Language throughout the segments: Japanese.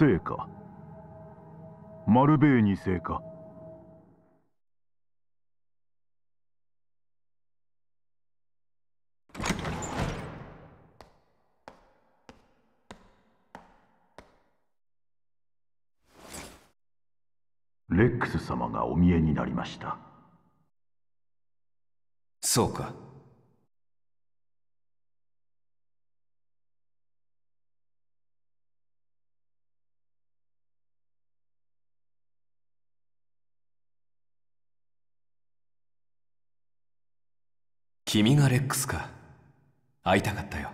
聖かマルベーニ聖かレックス様がお見えになりました。そうか。君がレックスか。会いたかったよ。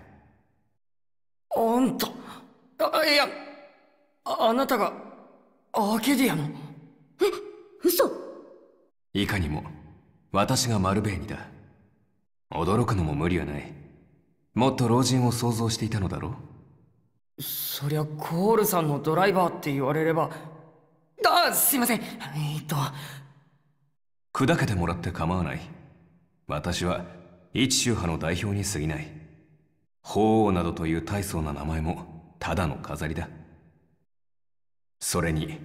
あんたあいやあなたがアーケディアの？え嘘。いかにも私がマルベーニだ。驚くのも無理はない。もっと老人を想像していたのだろう。そりゃコールさんのドライバーって言われれば。あすいません。えっと。砕けてもらって構わない。私は一宗派の代表に過ぎない。法王などという大層な名前もただの飾りだ。それに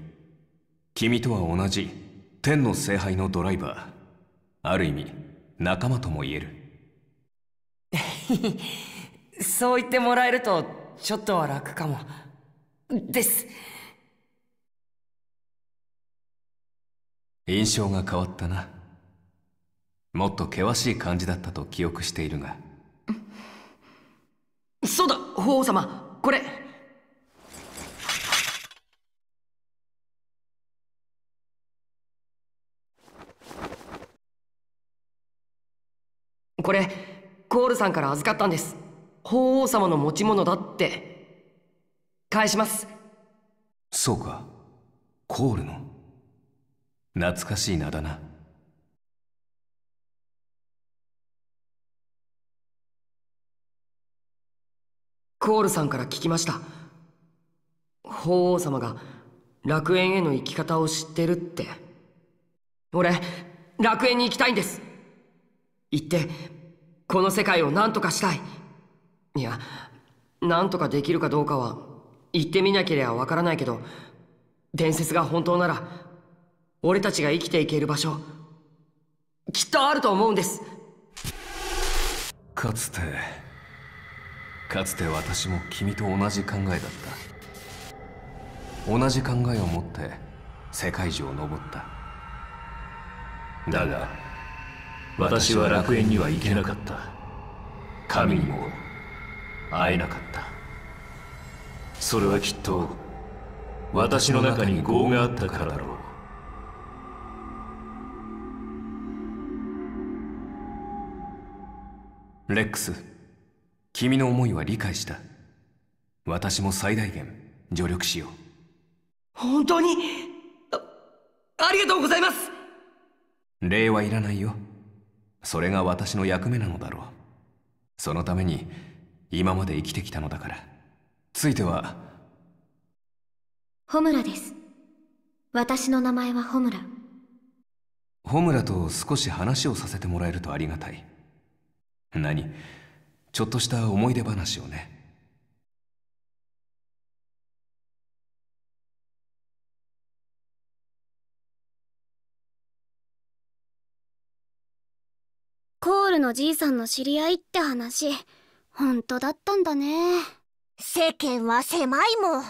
君とは同じ天の聖杯のドライバー。ある意味仲間とも言える。そう言ってもらえるとちょっとは楽かも。です。印象が変わったなもっと険しい感じだったと記憶しているが。そうだ法皇様。これ。これコールさんから預かったんです。法皇様の持ち物だって。返します。そうか。コールの？懐かしい名だなコールさんから聞きました。法皇様が楽園への生き方を知ってるって。俺楽園に行きたいんです。行ってこの世界を何とかしたい。いや何とかできるかどうかは行ってみなければわからないけど伝説が本当なら俺たちが生きていける場所きっとあると思うんです。かつてかつて私も君と同じ考えだった。同じ考えを持って世界中を登った。だが私は楽園には行けなかった。神にも会えなかった。それはきっと私の中に業があったからだろう。レックス。君の思いは理解した。私も最大限助力しよう。本当に？あありがとうございます。礼はいらないよ。それが私の役目なのだろう。そのために今まで生きてきたのだから。ついては。ホムラです。私の名前はホムラ。ホムラと少し話をさせてもらえるとありがたい。何？ちょっとした思い出話をね。コールのじいさんの知り合いって話。本当だったんだね。世間は狭いもん。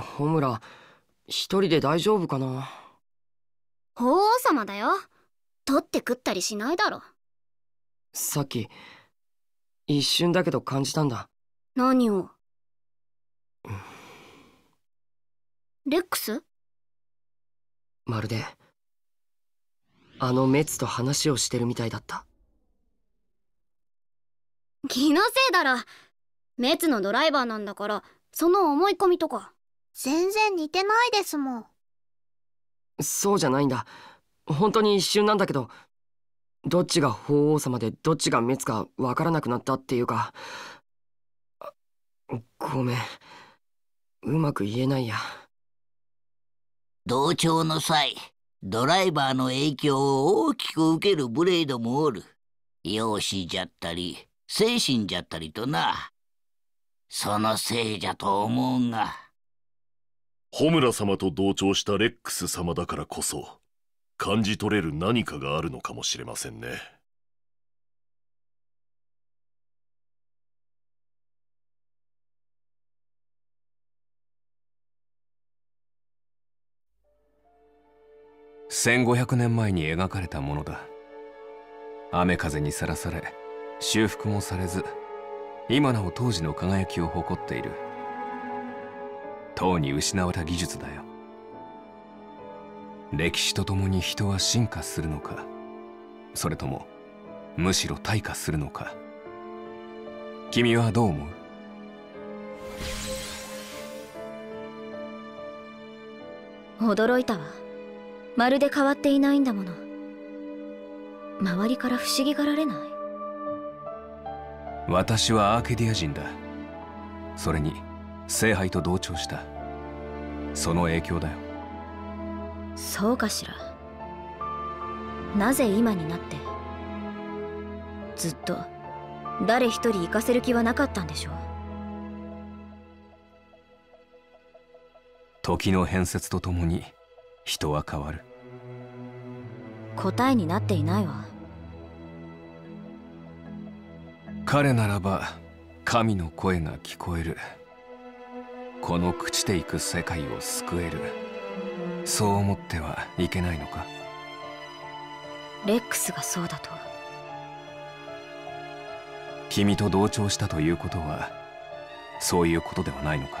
ホムラ一人で大丈夫かな？法皇様だよ。取って食ったりしないだろさっき一瞬だけど感じたんだ。何を？レックス？まるであのメツと話をしてるみたいだった。気のせいだろ。メツのドライバーなんだからその思い込みとか全然似てないですもん。そうじゃないんだ。本当に一瞬なんだけどどっちが法皇様でどっちがメツかわからなくなったっていうか。ごめん。うまく言えないや。同調の際ドライバーの影響を大きく受けるブレードもおる。容姿じゃったり精神じゃったりとな。そのせいじゃと思うが。ホムラ様と同調したレックス様だからこそ感じ取れる何かがあるのかもしれませんね。1500年前に描かれたものだ。雨風にさらされ修復もされず今なお当時の輝きを誇っている。とうに失われた技術だよ。歴史とともに人は進化するのかそれともむしろ退化するのか。君はどう思う？驚いたわ。まるで変わっていないんだもの。周りから不思議がられない。私はアーケディア人だ。それに聖杯と同調した。その影響だよそうかしら。なぜ今になってずっと誰一人行かせる気はなかったんでしょう？時の変節とともに人は変わる。答えになっていないわ。彼ならば神の声が聞こえる。この朽ちていく世界を救えるそう思ってはいけないのか？レックスがそうだと。君と同調したということはそういうことではないのか？